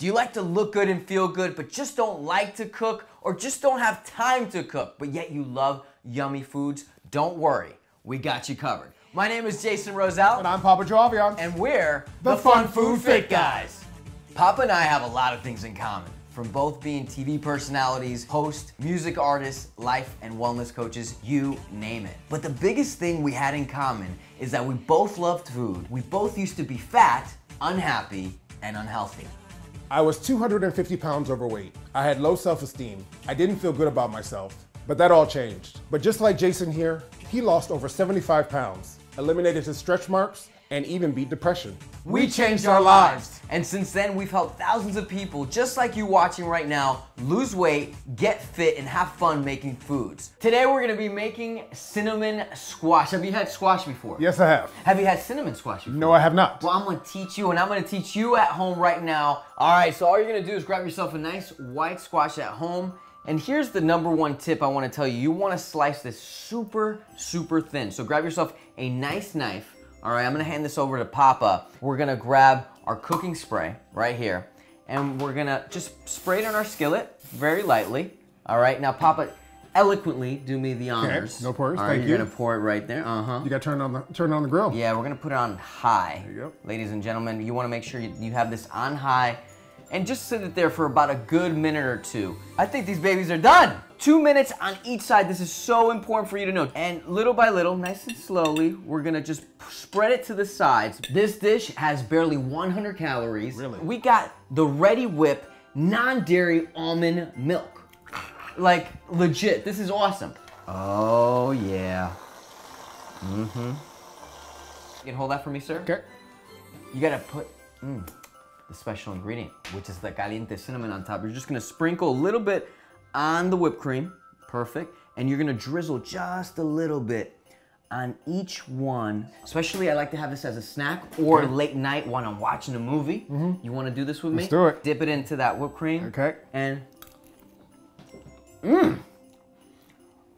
Do you like to look good and feel good, but just don't like to cook or just don't have time to cook, but yet you love yummy foods? Don't worry, we got you covered. My name is Jason Rosell. And I'm Papa Joavian. And we're the, the Fun, Fun Food Fit guys. Papa and I have a lot of things in common. From both being TV personalities, hosts, music artists, life and wellness coaches, you name it. But the biggest thing we had in common is that we both loved food, we both used to be fat, unhappy, and unhealthy. I was 250 pounds overweight. I had low self-esteem. I didn't feel good about myself. But that all changed. But just like Jason here, he lost over 75 pounds, eliminated his stretch marks, and even beat depression. We changed our lives. And since then, we've helped thousands of people, just like you watching right now, lose weight, get fit, and have fun making foods. Today, we're gonna be making cinnamon squash. Have you had squash before? Yes, I have. Have you had cinnamon squash before? No, I have not. Well, I'm gonna teach you, and I'm gonna teach you at home right now. All right, so all you're gonna do is grab yourself a nice white squash at home, and here's the number one tip I wanna tell you. You wanna slice this super, super thin. So grab yourself a nice knife, all right, I'm gonna hand this over to Papa. We're gonna grab our cooking spray right here, and we're gonna just spray it on our skillet very lightly. All right, now Papa, eloquently do me the honors. Okay, no worries, All right, thank you're gonna pour it right there, uh-huh. You gotta turn on the turn on the grill. Yeah, we're gonna put it on high. There you go. Ladies and gentlemen, you wanna make sure you, you have this on high and just sit it there for about a good minute or two. I think these babies are done. Two minutes on each side. This is so important for you to know. And little by little, nice and slowly, we're gonna just spread it to the sides. This dish has barely 100 calories. Really? We got the Reddi-wip non-dairy almond milk. Like, legit, this is awesome. Oh, yeah. Mm-hmm. You can hold that for me, sir? Okay. You gotta put, mm the special ingredient, which is the caliente cinnamon on top. You're just gonna sprinkle a little bit on the whipped cream, perfect, and you're gonna drizzle just a little bit on each one. Especially I like to have this as a snack or okay. late night when I'm watching a movie. Mm -hmm. You wanna do this with Let's me? Let's do it. Dip it into that whipped cream. Okay. And, mmm.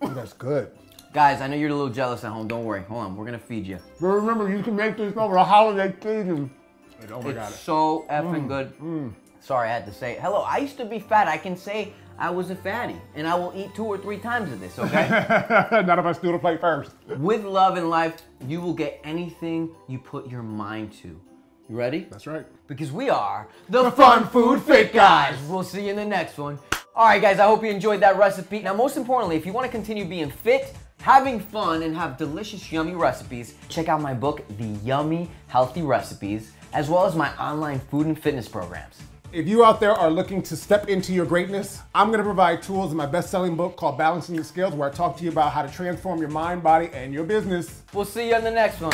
that's good. Guys, I know you're a little jealous at home. Don't worry. Hold on. We're going to feed you. But remember, you can make this over the holiday season. Oh my it's God. so effing mm, good. Mm. Sorry, I had to say it. Hello, I used to be fat. I can say I was a fatty, and I will eat two or three times of this, okay? Not if I steal the plate first. With love in life, you will get anything you put your mind to. You ready? That's right. Because we are the, the Fun Food Fit Guys. We'll see you in the next one. All right, guys, I hope you enjoyed that recipe. Now, most importantly, if you want to continue being fit, having fun, and have delicious, yummy recipes, check out my book, The Yummy Healthy Recipes as well as my online food and fitness programs. If you out there are looking to step into your greatness, I'm gonna provide tools in my best selling book called Balancing the Scales, where I talk to you about how to transform your mind, body, and your business. We'll see you in the next one.